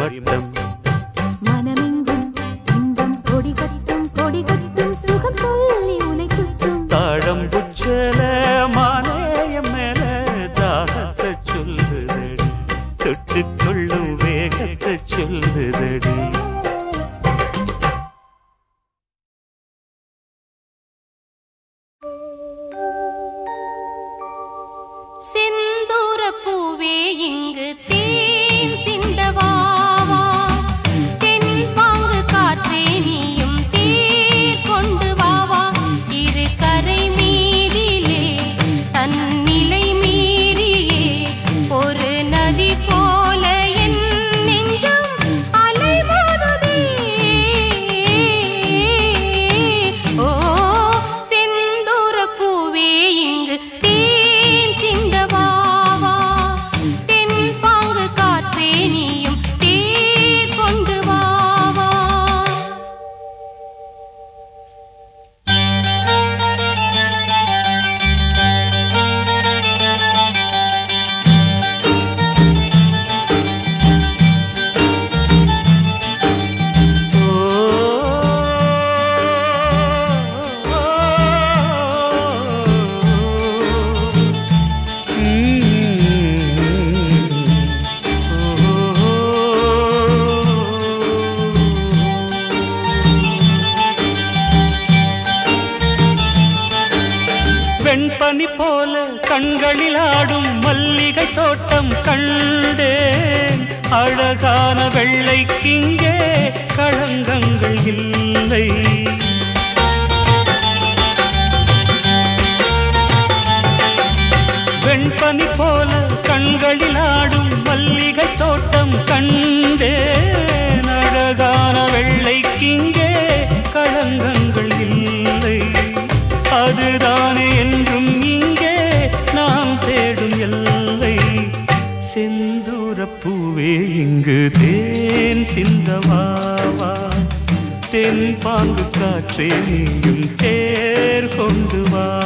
ரெண்டும் கண்டே அழகான வெள்ளைக்கிங்கே களங்கங்கள் இல்லை. அதுதானே என்றும் இங்கே நாம் தேடும் எல்லை. செந்தூரப்பூவே இங்கு தேன் சிந்தவாவா? தென் பாங்கு காற்றே நீயும் தேர் கொண்டு வா.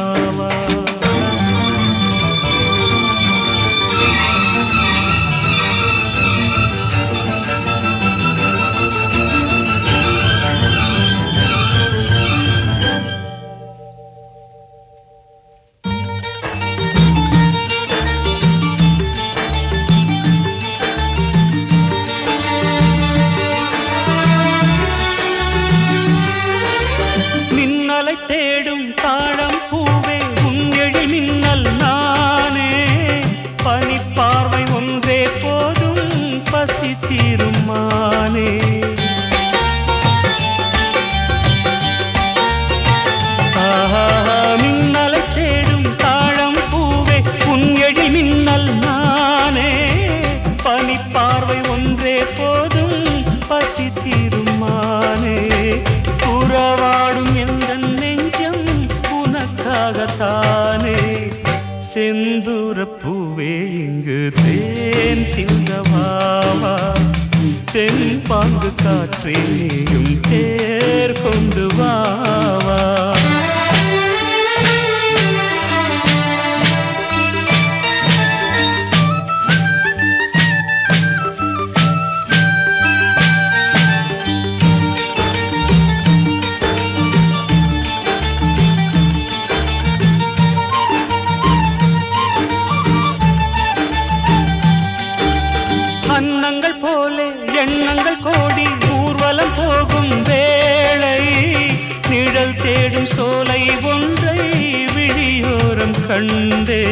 கண்டே.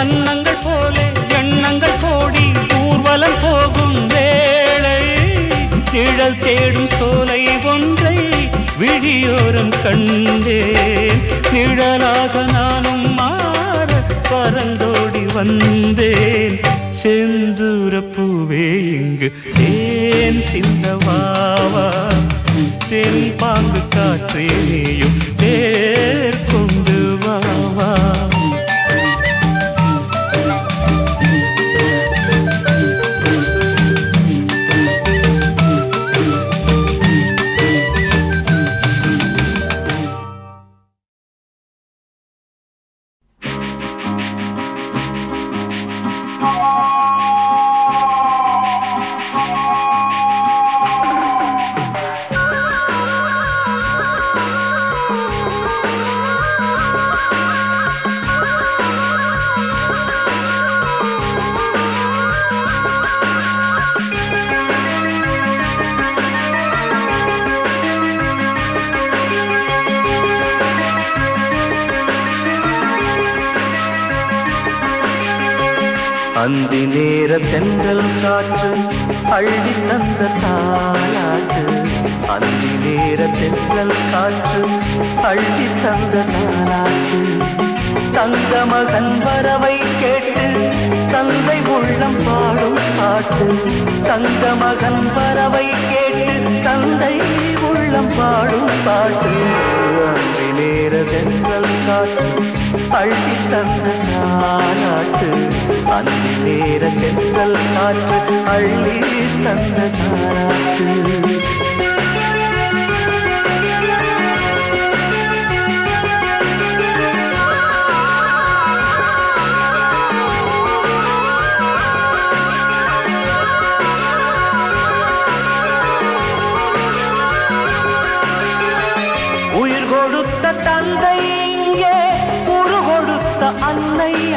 அன்னங்கள் போலே எண்ணங்கள் கோடி ஊர்வலம் போகும் வேளை. நிழல் தேடும் சோலை ஒன்றை விழியோரம் கண்டே நிழலாக நானும் மாற பறந்தோடி வந்தேன். செந்தூர பூவே இங்கு ஏன் சிந்தவாவா तेरी पाक का तेरे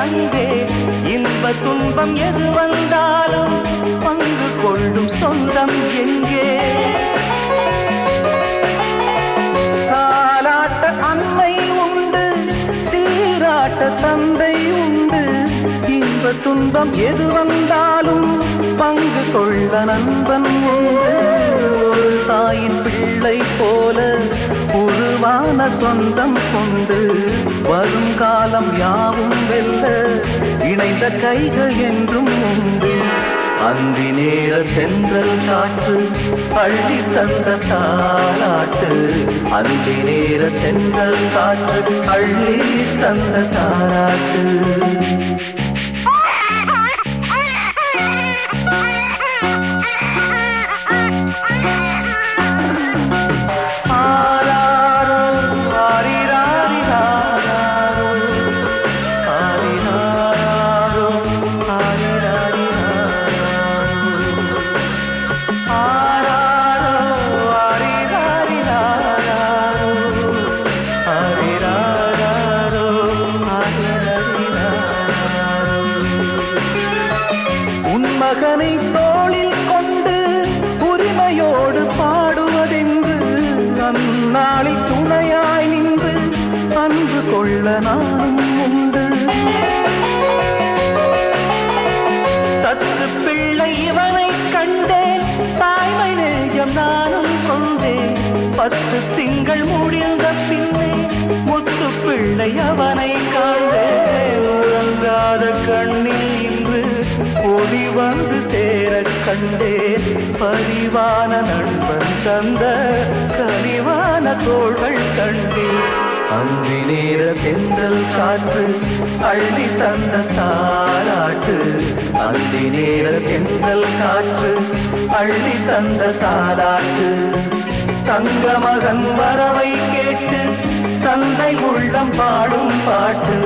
அன்பே இன்ப துன்பம் எது வந்தாலும் பங்கு கொள்ளும் சொந்தம் எங்கே? காலாட்ட அன்னை உண்டு சீராட்ட தந்தை உண்டு. இன்ப துன்பம் எது வந்தாலும் பங்கு கொள்ள நண்பன் உண்டு. ஒரு தாயின் பிள்ளை போல உருவான சொந்தம் கொண்டு வருங்காலம் யாவும் வெல்ல இணைந்த கைகள் என்றும் உண்டு. அந்தி நேர சென்றல் காற்று பள்ளி தந்த தாராட்டு அந்தி நேர சென்றல் காற்று பள்ளி தந்த தாராட்டு இருந்த கனிவான தோள்கள் கண்டேன் அந்தி நேர தென்றல் காற்று அள்ளி தந்த தாராட்டு அந்தி நேர தென்றல் காற்று அள்ளி தந்த தாராட்டு. தங்க மகன் வரவை கேட்டு தந்தை உள்ளம் பாடும் பாட்டு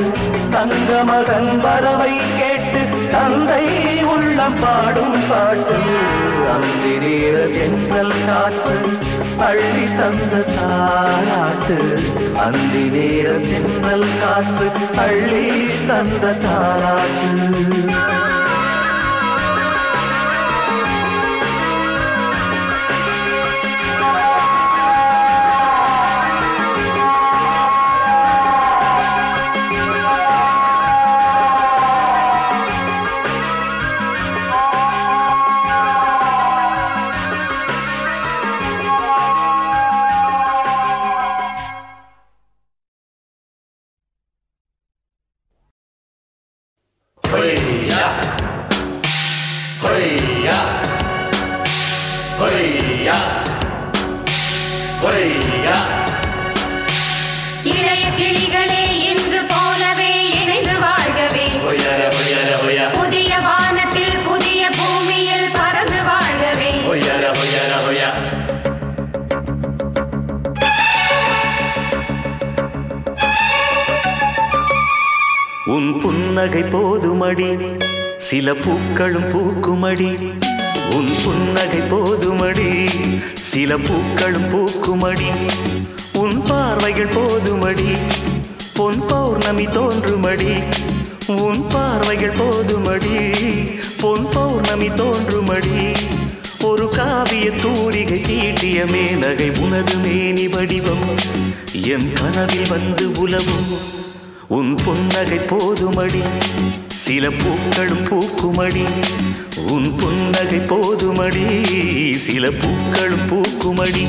தங்க மகன் வரவை கேட்டு கேட்டு தந்தை உள்ளம் பாடும் பாட்டு அந்தி நேர தென்றல் காற்று அள்ளி தந்த தாராட்டு. அந்தி நேர தென்றல் காற்று அள்ளி தந்த தாராட்டு. சில சில பூக்களும் பூக்குமடி. உன் புன்னகை போதுமடி. சில பூக்களும் பூக்குமடி.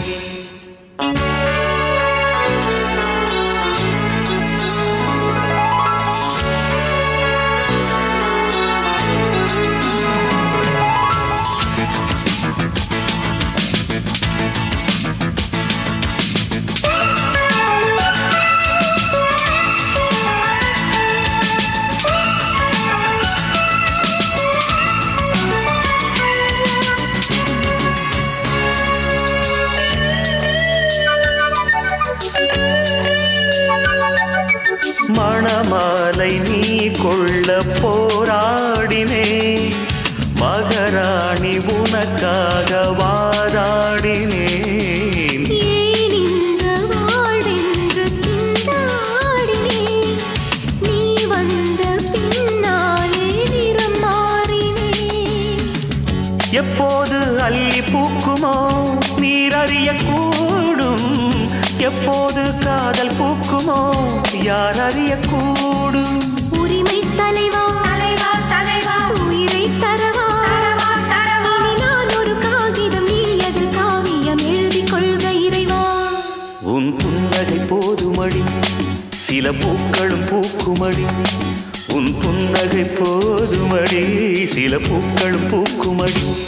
போதுமடி சில பூக்களும் பூக்குமடி.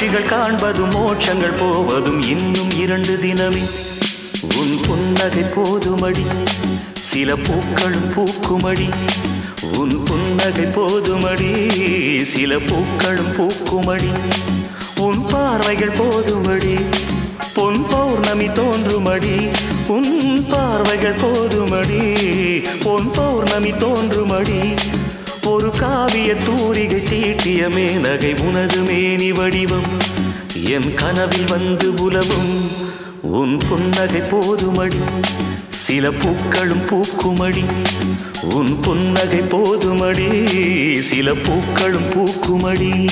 காட்சிகள் காண்பதும் மோட்சங்கள் போவதும் இன்னும் இரண்டு தினமே. உன் புன்னகை போதுமடி சில பூக்களும் பூக்குமடி. உன் புன்னகை போதுமடி சில பூக்களும் பூக்குமடி. உன் பார்வைகள் போதுமடி பொன் பௌர்ணமி தோன்றுமடி. உன் பார்வைகள் போதுமடி பொன் பௌர்ணமி தோன்றுமடி. ஒரு காவிய தூரிகை தீட்டிய மேனகை உனது மேனி வடிவம். என் கனவில் வந்து உலவும் உன் புன்னகை போதுமடி. சில பூக்களும் பூக்குமடி. உன் புன்னகை போதுமடி. சில பூக்களும் பூக்குமடி.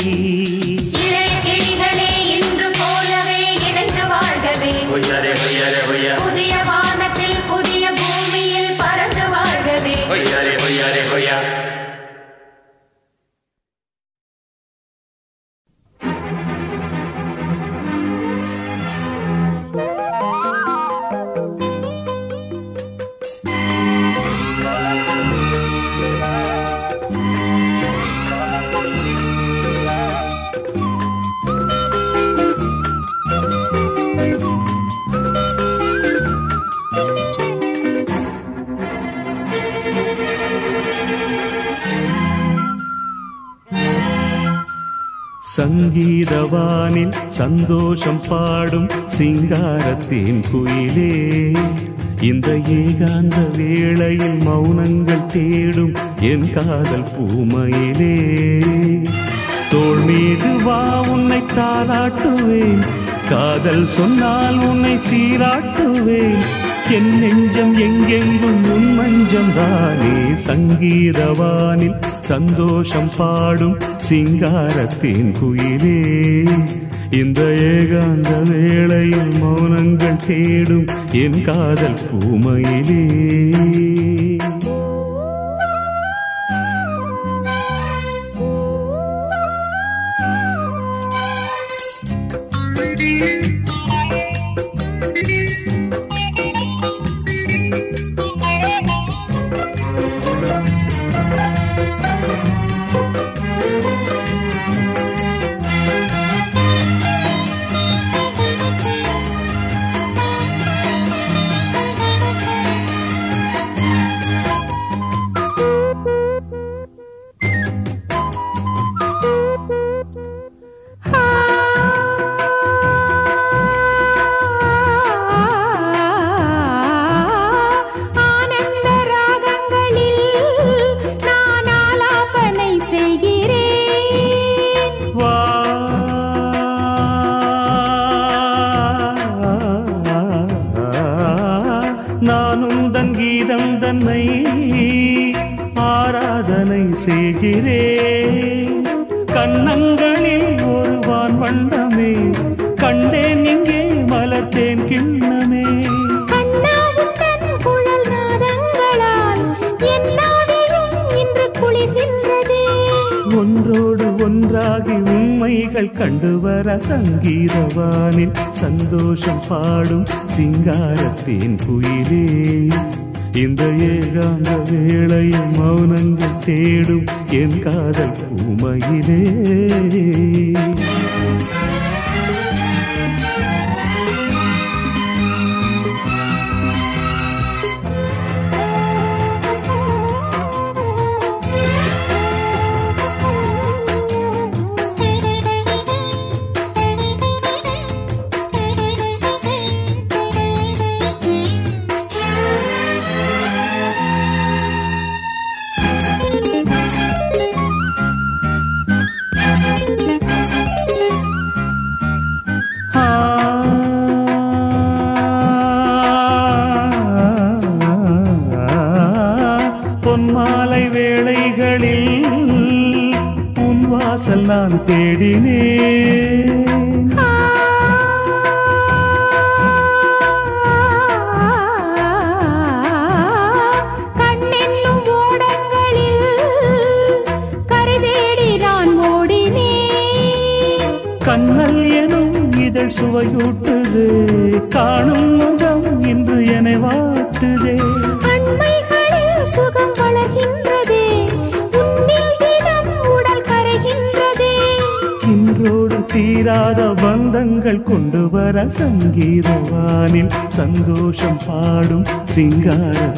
சங்கீதவானில் சந்தோஷம் பாடும் சிங்காரத்தின் குயிலே. இந்த ஏகாந்த வேளையில் மௌனங்கள் தேடும் என் காதல் பூமையிலே. தோல் மீது வா உன்னை தாளாட்டுவேன். காதல் சொன்னால் உன்னை சீராட்டுவேன். என் நெஞ்சம் எங்கெங்கும் உன் மஞ்சம் தானே. சங்கீதவானில் சந்தோஷம் பாடும் சிங்காரத்தின் குயிலே. இந்த ஏகாந்த வேளையில் மௌனங்கள் தேடும் என் காதல் பூமையிலே. சங்கீதவானில் பாடும் சிங்காரத்தேன் குயிலே. இந்த ஏகாந்த வேளையில் மௌனங்கள் தேடும் என் காதல் பூமையிலே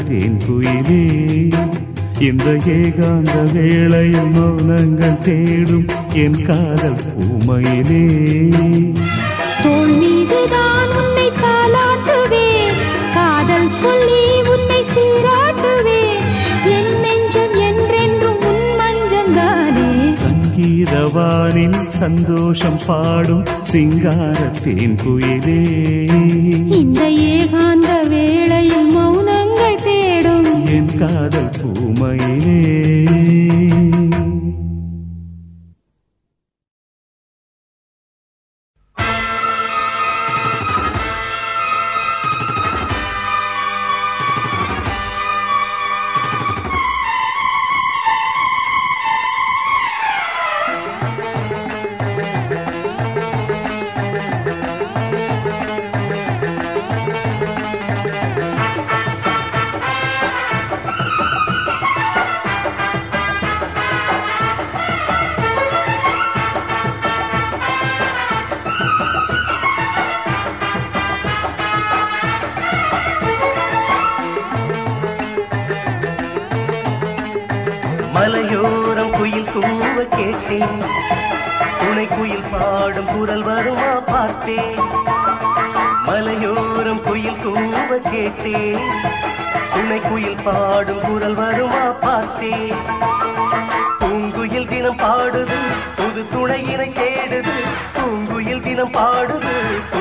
தேன் குயிலே? இந்த ஏகாந்த வேளையில் மௌனங்கள் தேடும் என் காதல் பூமையிலே தோள் மீதுதான் உன்னை தாலாட்டுவேன் காதல் சொல்லி உன்னை சீராட்டுவேன். என் நெஞ்சம் என்றென்றும் உன் மஞ்சந்தானே. சங்கீதவானில் சந்தோஷம் பாடும் சிங்கார தேன் குயிலே.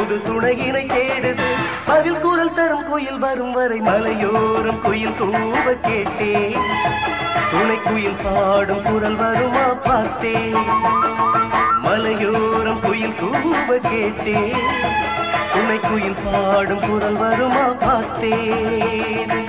தேடுது துணையினை தேடுது பதில் குரல் தரும் குயில் வரும் வரை மலையோரம் குயில் கூவ கேட்டேன். துணை குயில் பாடும் குரல் வருமா பார்த்தேன். மலையோரம் குயில் கூவ கேட்டேன். துணை குயில் பாடும் குரல் வருமா பார்த்தேன்.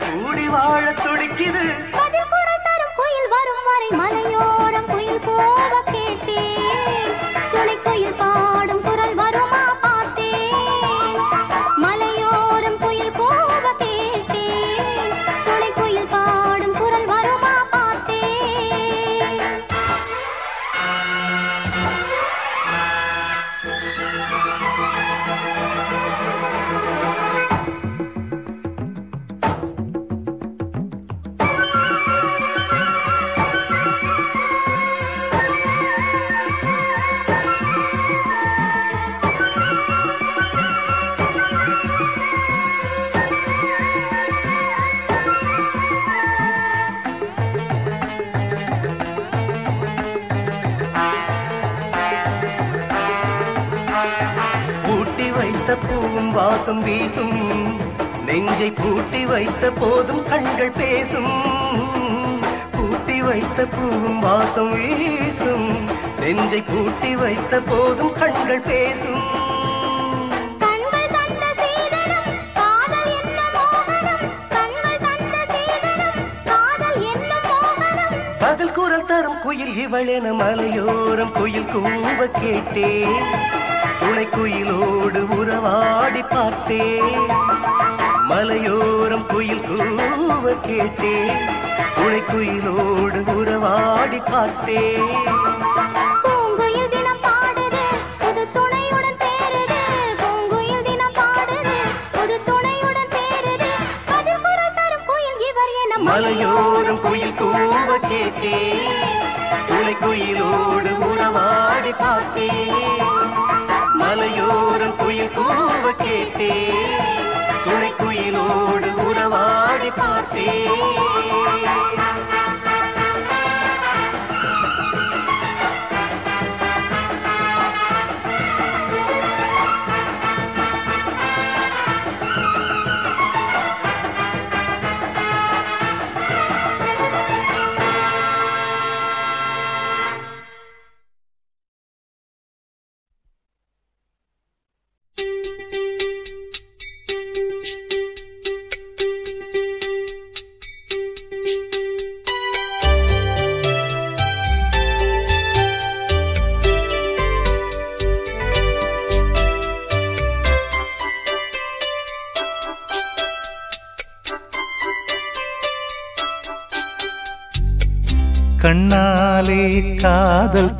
கூடி வாழ துடிக்குது. கோயில் வரும் வரை மலை வாசம் வீசும். நெஞ்சை பூட்டி வைத்த போதும் கண்கள் பேசும். பூட்டி வைத்த பூவும் வாசம் வீசும். நெஞ்சை பூட்டி வைத்த போதும் கண்கள் பேசும். குரல் தரும் குயில் இவளென மலையோரம் குயில் கூவ கேட்டேன். துணைக்குயிலோடு உறவாடி பார்த்தேன். மலையோரம் குயில் கூவ கேட்டேன். துணைக்குயிலோடு உறவாடி பார்த்தேன். மலையோரம் குயில் கூவ கேட்டேன். துணை குயிலோடு உறவாடி பார்த்தேன். சாலையோரம் குயில் கூவ கேட்டே துணை குயிலோடு உறவாடி பார்த்தே.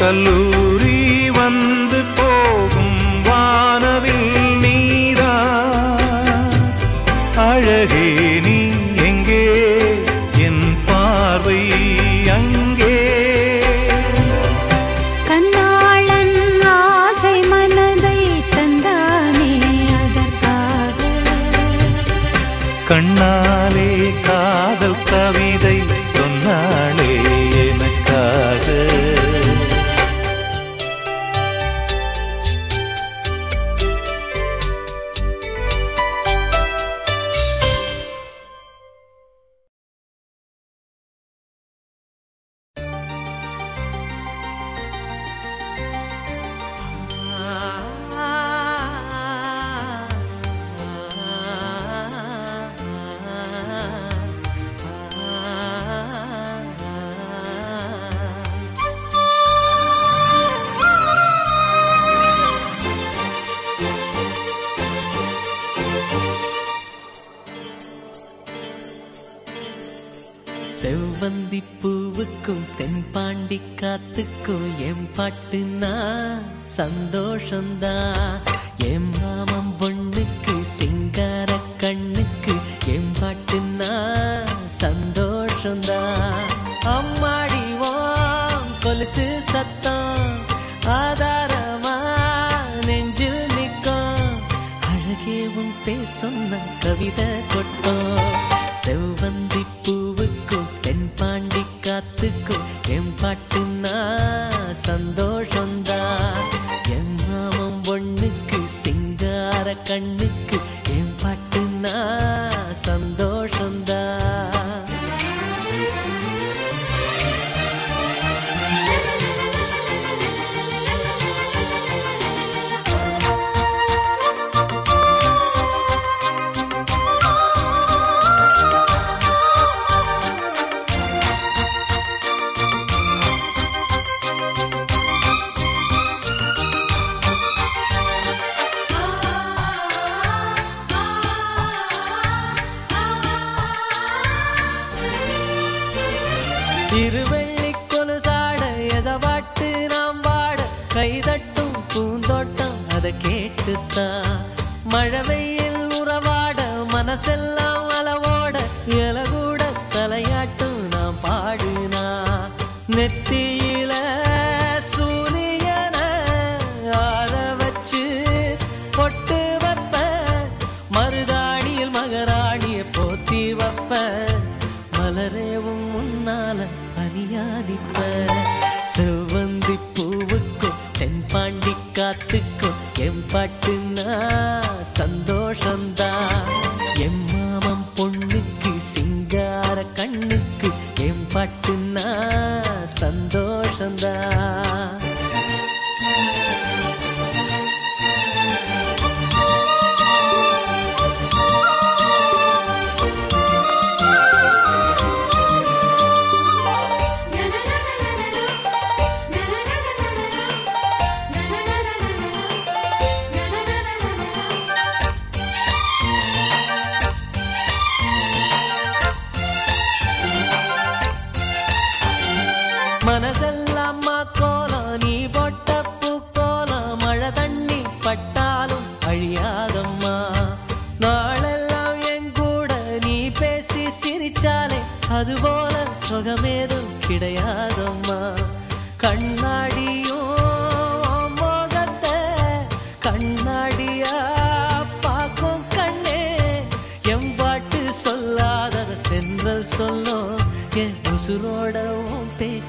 ಕಲ್ಲು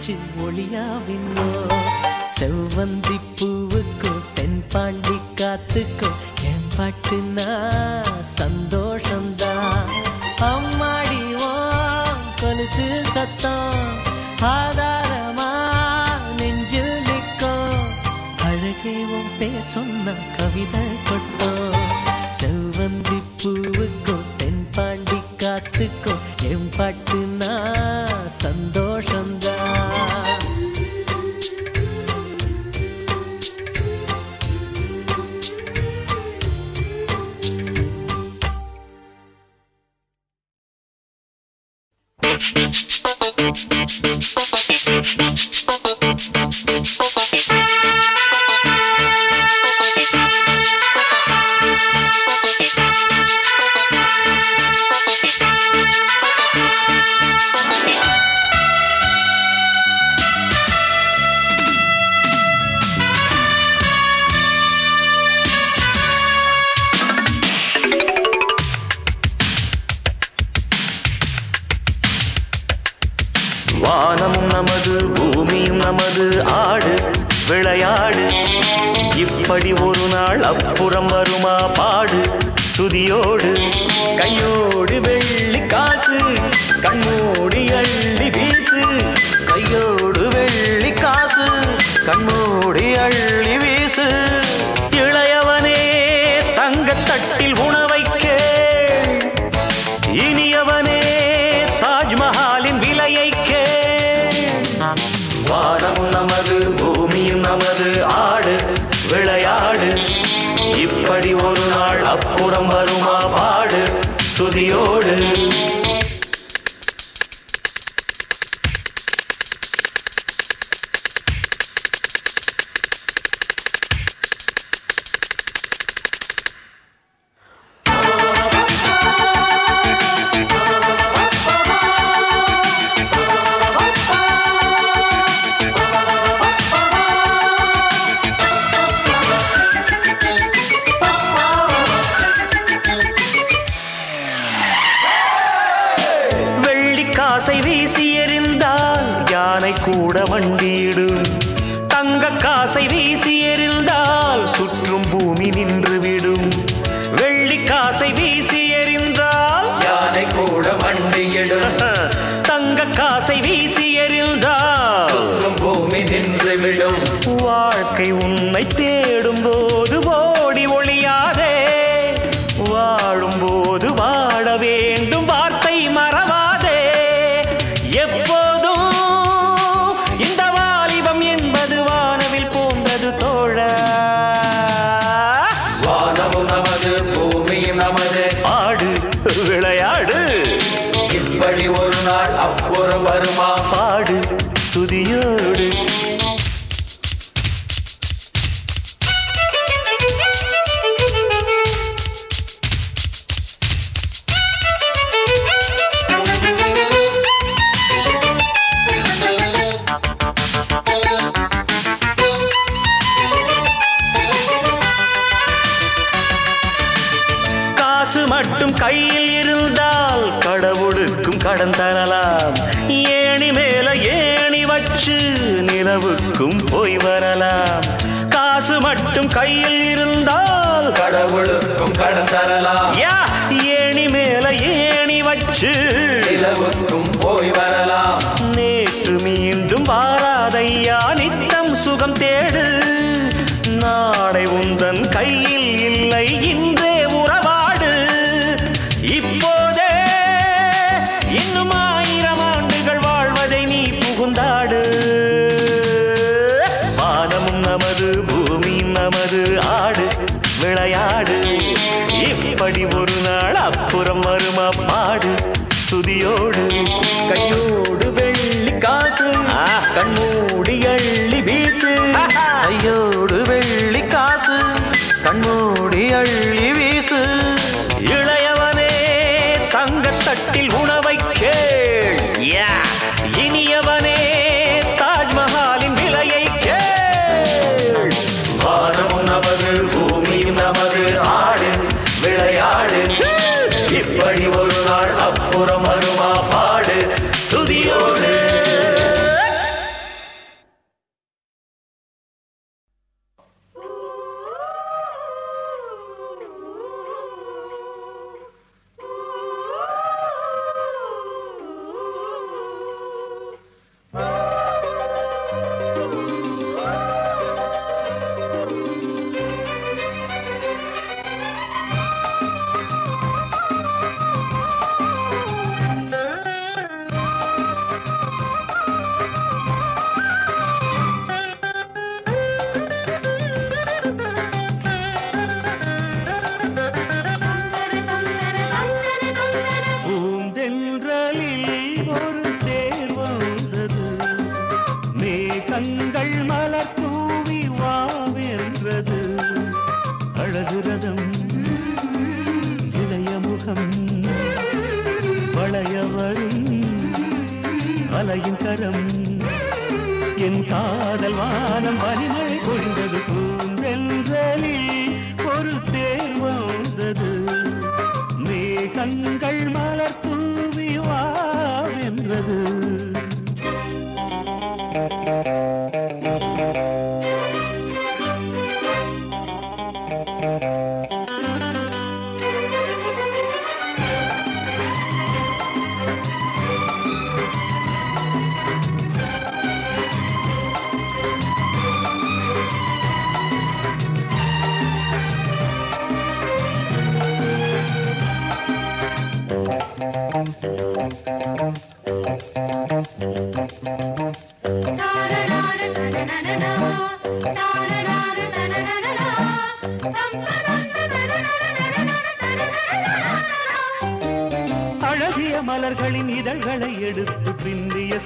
சிரிச்சு ஒளியாவின்னோ செவ்வந்தி பூவுக்கும் தென்பாண்டி காத்துக்கும் என் பாட்டுனா சந்தோஷம்தான். அம்மாடி ஓ கொலுசு சத்தம் ஆதாரமா நெஞ்சில் நிற்கும். அழகே உன் பேர் சொன்ன கவிதை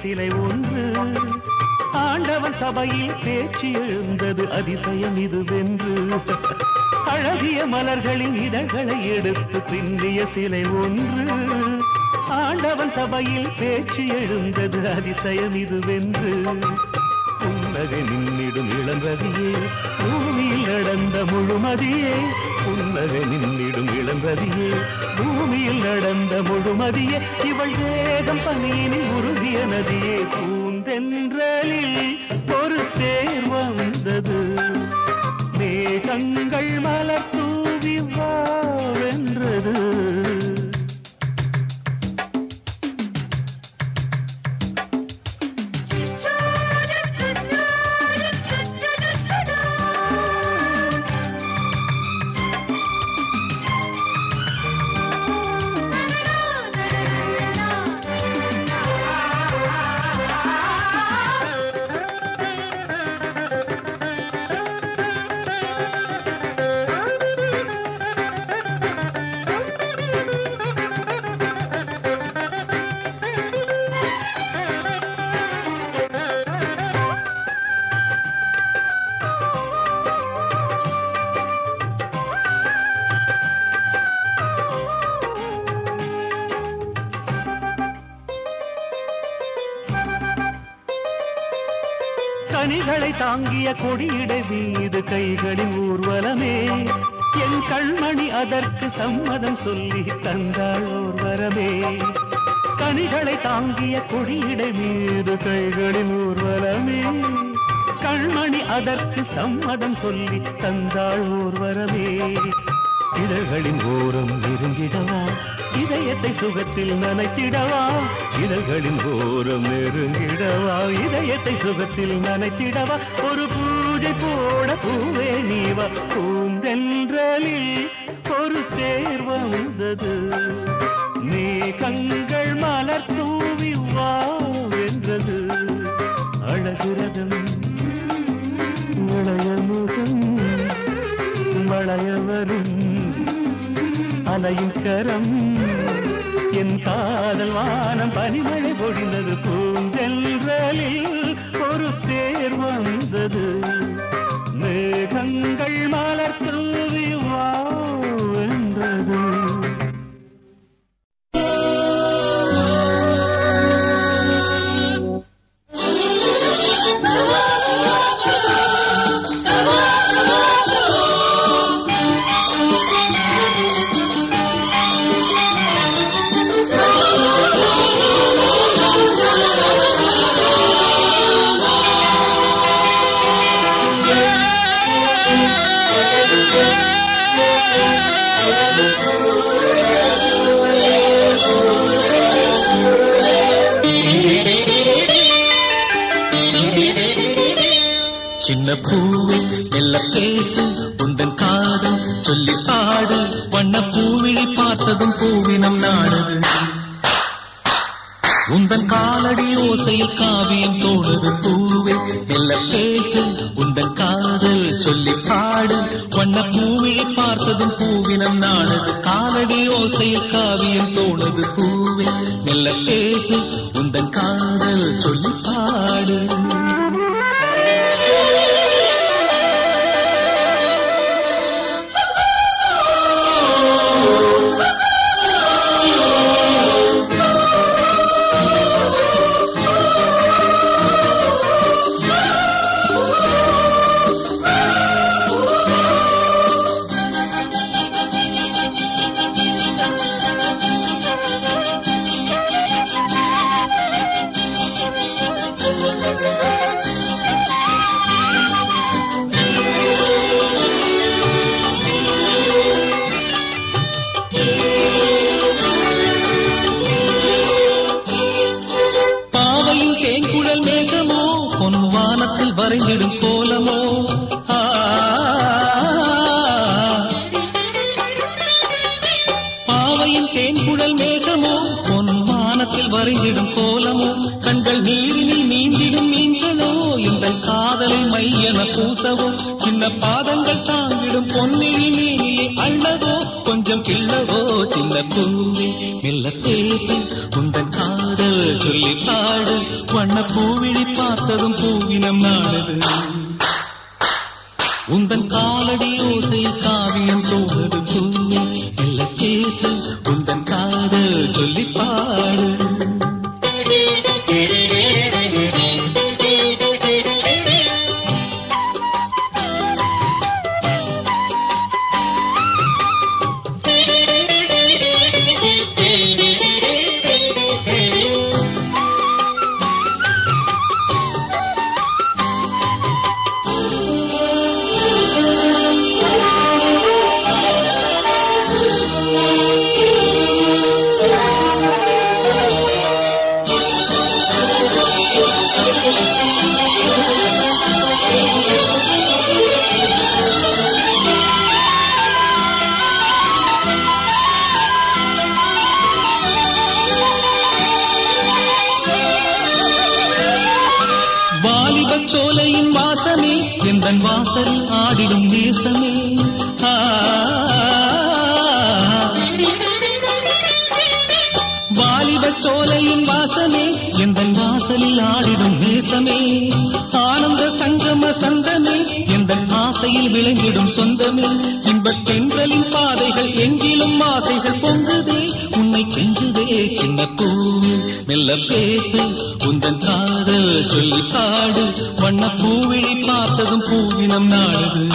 சிலை ஒன்று. ஆண்டவன் சபையில் பேச்சு எழுந்தது அதிசயம் இதுவென்று. அழகிய மலர்களின் இதழ்களை எடுத்து பிந்திய சிலை ஒன்று. ஆண்டவன் சபையில் பேச்சு எழுந்தது அதிசயம் இதுவென்று. புன்னகை நின்னிடும் இளந்ததியே பூமியில் நடந்த முழுமதியே. புன்னகை நின்னிடும் இளந்ததியே பூமியில் நடந்த முழுமதியே இவள் வேகம் பணியினில் உருகிய நதியே. பூ தாங்கிய கொடியிட வீது கைகளின் ஊர்வலமே. என் கண்மணி அதற்கு சம்மதம் சொல்லி தந்தாள் ஊர்வலமே. கனிகளை தாங்கிய கொடியிட மீது கைகளின் ஊர்வலமே. கண்மணி அதற்கு சம்மதம் சொல்லி தந்தாள் ஊர்வலமே. இதழ்களின் ஓரம் நெருங்கிடவா இதயத்தை சுகத்தில் நனைத்திடவா? இதழ்களின் ஓரம் நெருங்கிடவா? இதயத்தை சுகத்தில் நனைத்திடவா? ஒரு பூஜை போட பூவே நீவா? பூந்தென்றலில் ஒரு தேர் வந்தது. நீ மேகங்கள் மலர் தூவி வா என்றது. அழகுரதம் இளைய முகம் வளையவரும் ஆனையின் கரம். என் காதல் வானம் பனிமழை பொழிந்தது. பூஞ்சென்றலில் ஒரு தேர் வந்தது. மேகங்கள் மலர் தூவி வா சின்ன பூவே மெல்ல பேசு உந்தன் காதல் சொல்லி ஆடு வண்ண பூவிழி பார்த்ததும் பூவினம் நாடுது. உந்தன் காலடி ஓசையில் காவியம் தோணுது பூவே மெல்ல பேசு உந்தன் காதல் சொல்லி பாடு. வண்ண பூவிழி பார்த்ததும் பூவினம் நாடுது. காலடி ஓசையில் காவியம் தோணுது பூவே மெல்ல பேசு சின்ன பாதங்கள் தாங்கிடும் பொன்னில் நீரிலே அள்ளவோ கொஞ்சம் கிள்ளவோ சின்ன பூவே மெல்ல பேசி உந்தன் காதல் சொல்லி பாடு. வண்ண பூவிழி பார்த்ததும் பூவினம் நாடுது. உந்தன் காலடி ஓசை காதலில் ஆடிடும் நேசமே. ஆனந்த சங்கம சந்தமே. எந்த ஆசையில் விளங்கிடும் சொந்தமே. இன்பத் தென்றலின் பாதைகள் எங்கிலும் ஆசைகள் பொங்குதே. உன்னை கெஞ்சுதே சின்ன பூவில் மெல்ல பேசு உந்தன் காதல் சொல்லி பாடு. வண்ண பூவிழி பார்த்ததும் பூவினம் நாடுது.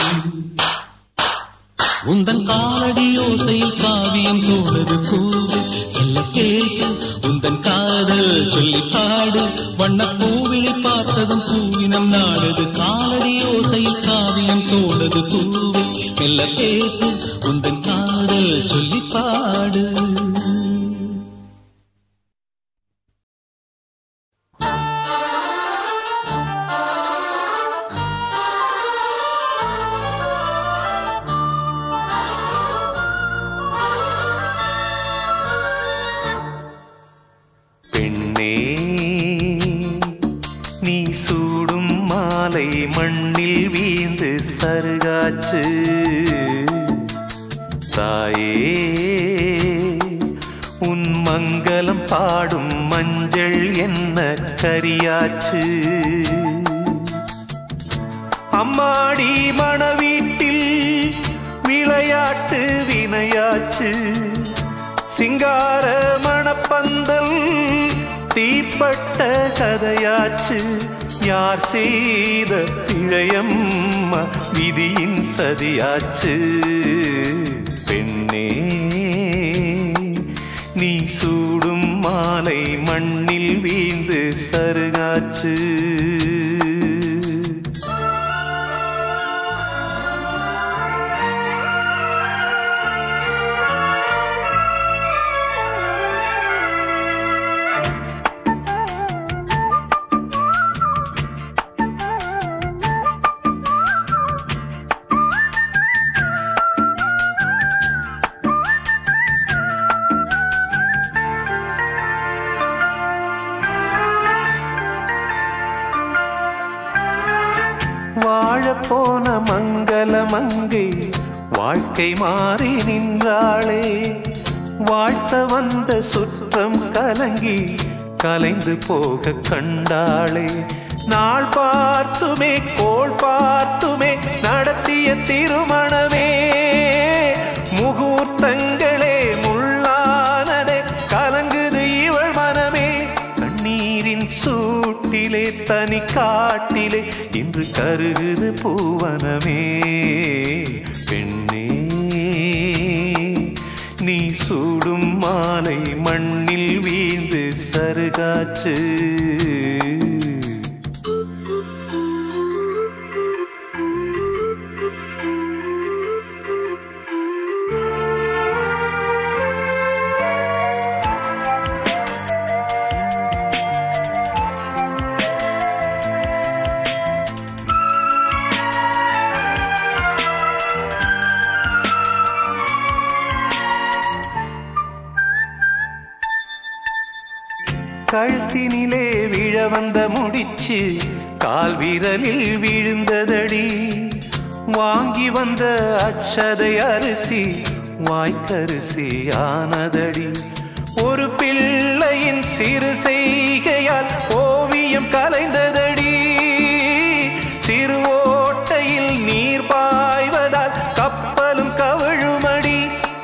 உந்தன் காலடி ஓசையில் காவியம் தோணுது பூ மாலை மண்ணில் வீழ்ந்து சருகாச்சு கலைந்து போக கண்டாளே. நாள் பார்த்துமே கோள் பார்த்துமே நடத்திய திருமணமே. முகூர்த்தங்களே முள்ளானதே கலங்குது இவள் மனமே. கண்ணீரின் சூட்டிலே தனி காட்டிலே இன்று கருகுது பூவனமே. சருகாச்சு கால் விழுந்ததடி. வாங்கி வந்த அச்சதை அரிசி வாய்க்கரிசி ஆனதடி ஒரு பிள்ளையின் சிறு செய்கையால் ஓவியம் கலைந்ததடி. சிறு ஓட்டையில் நீர் பாய்வதால் கப்பலும் கவிழுமடி.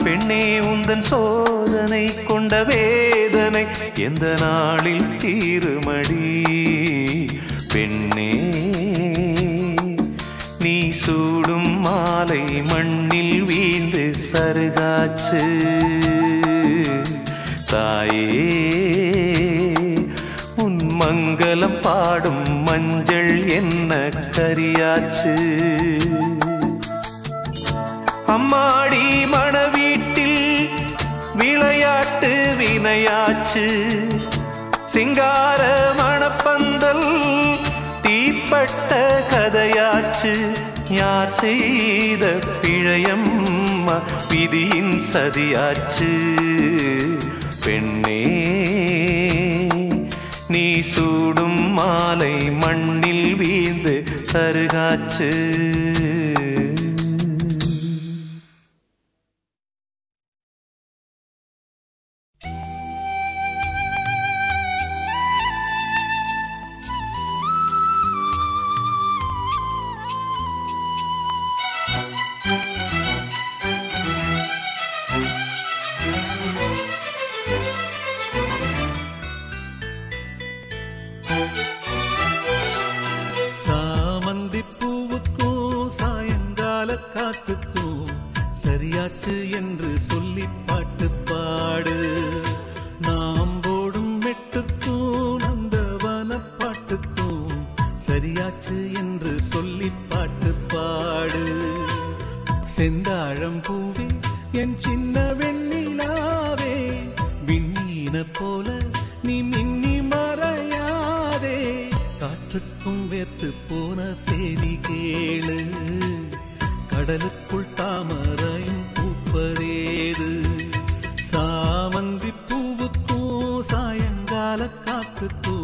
பெண்ணே உந்தன் சோதனை கொண்ட வேதனை எந்த நாளில் தீருமடி சருகாச்சு தாயே உன் மங்களம் பாடும் மஞ்சள் என்ன கரியாச்சு அம்மாடி மணவீட்டில் விளையாட்டு வினையாச்சு சிங்கார மணப்பந்தல் தீப்பட்ட கதையாச்சு யார் செய்த பிழையம் அம்மா விதியின் சதியாச்சு. பெண்ணே நீ சூடும் மாலை மண்ணில் வீழ்ந்து சருகாச்சு. காத்துக்கும்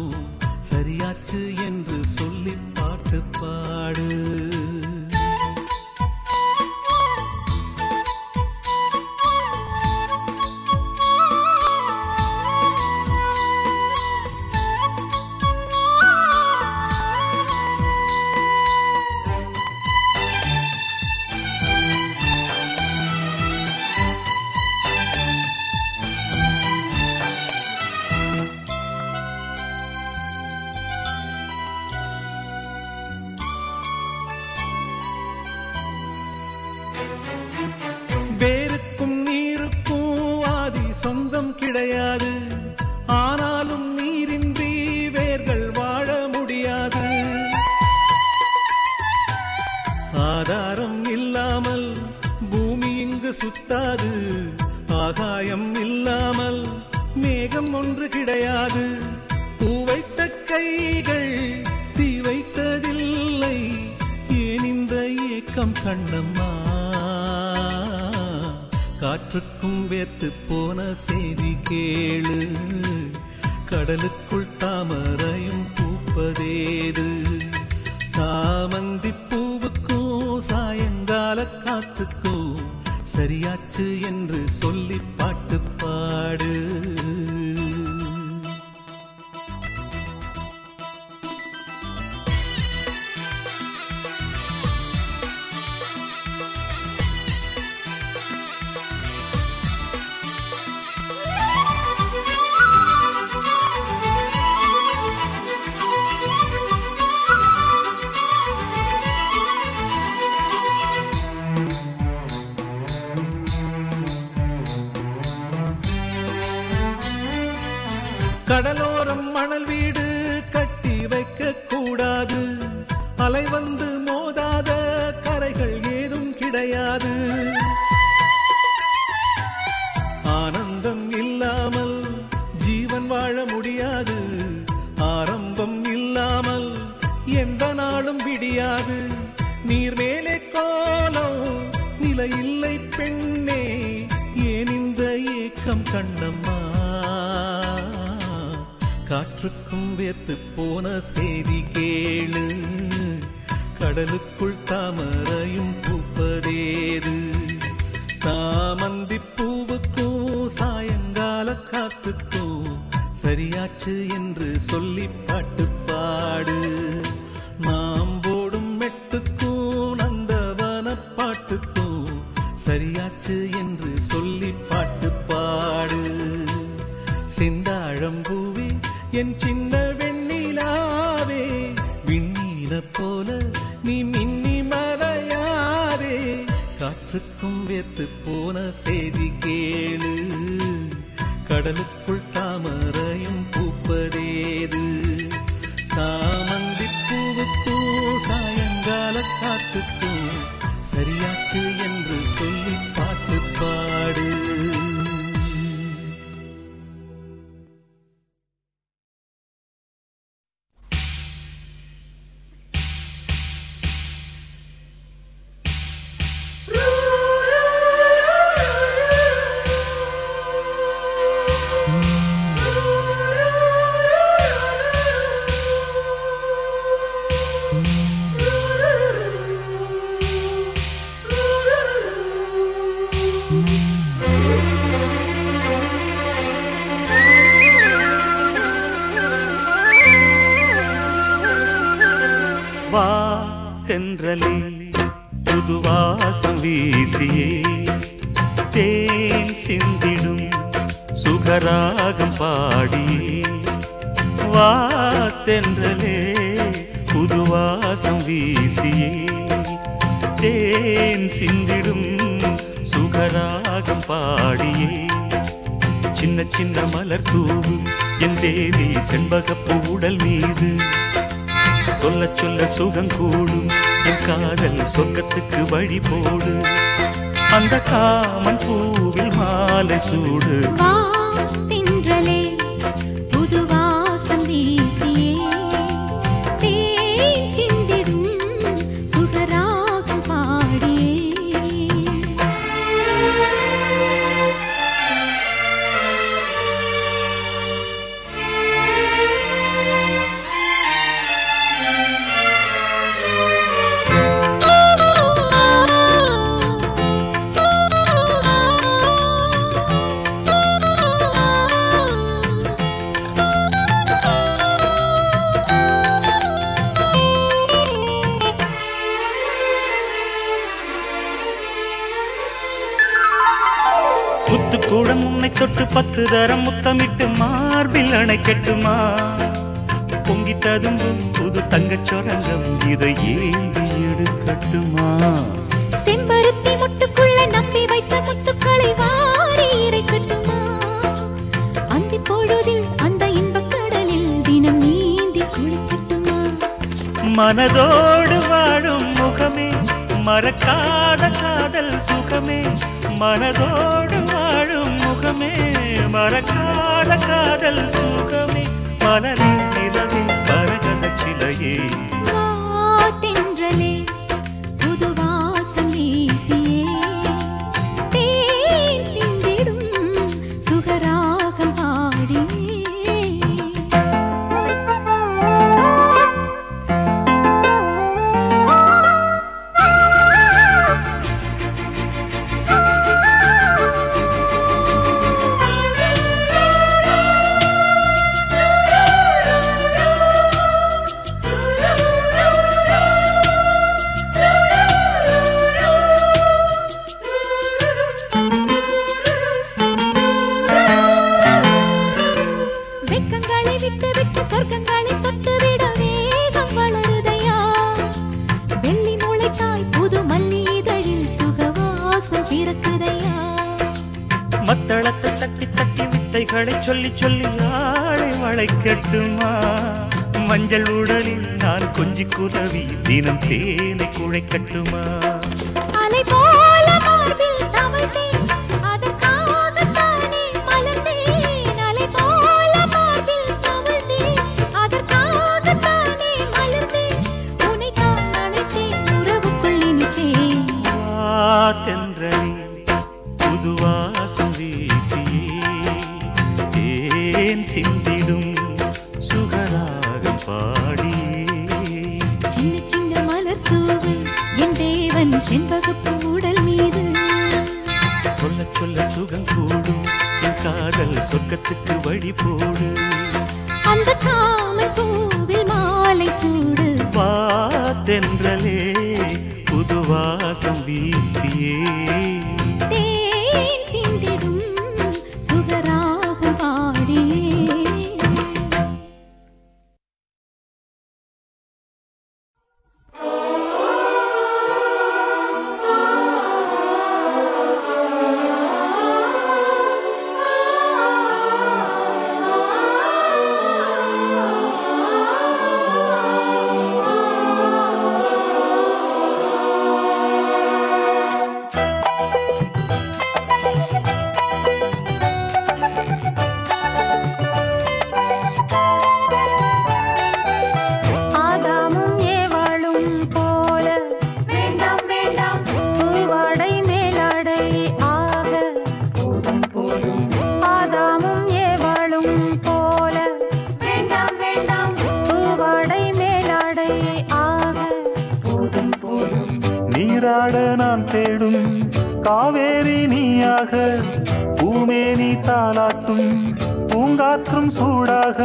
கிடையாது. ஆனந்தம் இல்லாமல் ஜீவன் வாழ முடியாது. ஆரம்பம் இல்லாமல் எந்த நாளும் விடியாது. நீர் மேலே காலம் நிலையில்லை பெண்ணே ஏன் இந்த ஏக்கம் கண்ணம்மா? காற்றுக்கும் வேர்த்து போன செய்தி கேளு. கடலுக்குள் தாமரையும் பூவுக்கும் சாயங்கால காத்துக்கும் சரியாச்சு என் வா தென்றலே புதுவாசம் வீசியே. தேன் சிந்திடும் சுகராகம் பாடியே. சின்ன சின்ன மலர் தூவு என் தேவி செண்பகப்பு உடல் மீது. சொல்ல சொல்ல சுகம் கூடும் என் காதல் சொர்க்கத்துக்கு வழி போடு. அந்த காமன் பூவில் மாலை சூடு. அணைக்கட்டுமா பொங்கி ததும்பும் புது தங்கச் சுரங்கம் இதை ஏந்தி எடுக்கட்டுமா? செம்பருத்தி முட்டுக்குள்ள நம்பி வைத்த முத்துக்களை வாரி இறைக்கட்டுமா? அந்தி பொழுதில் அந்த இன்பக் கடலில் தினம் நீந்தி குளிக்கட்டுமா? மனதோடு வாழும் முகமே மறக்காத காதல் சுகமே மனதோடு மறக்காத காதல் சுகமே மலரின் நிலவே மரகத சிலையே ஆளை மஞ்சள் உடலில் நான் கொஞ்சி குலவி தினம் தேனை குழைக்கட்டுமா? பூங்காற்றும் சூடாக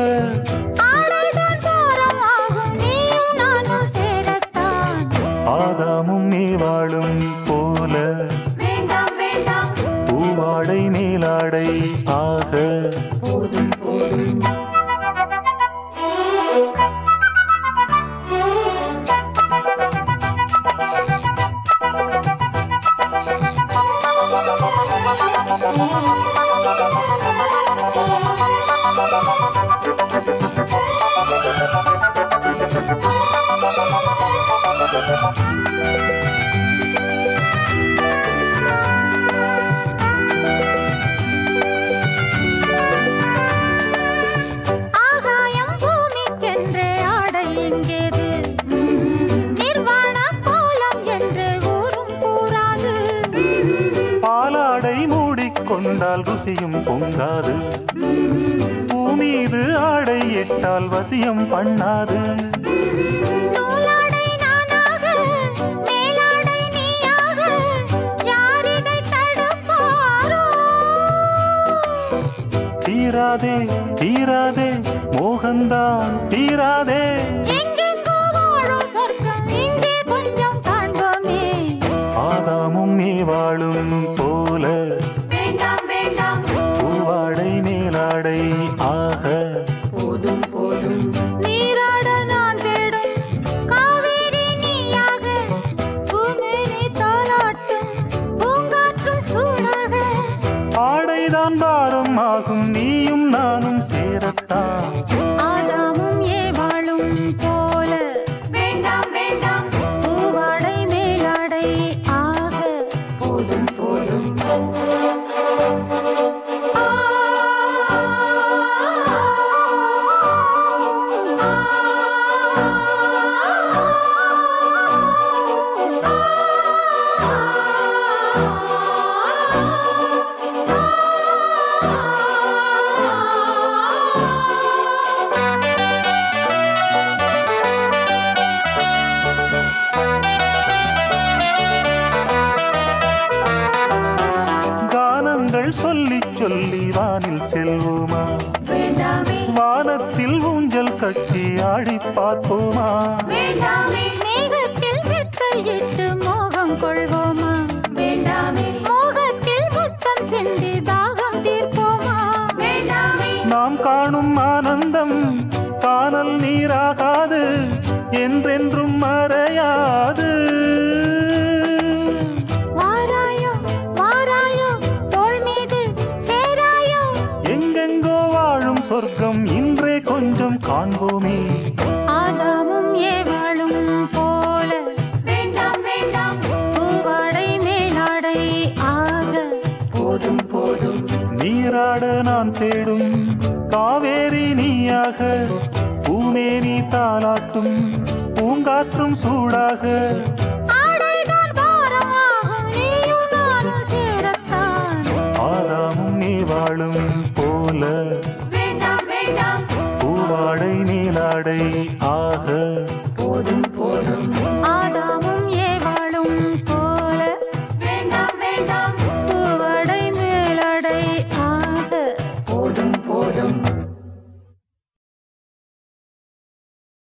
ஆடைதான் பாரம் ஆகும் நீயும் நானும் சேரத்தான்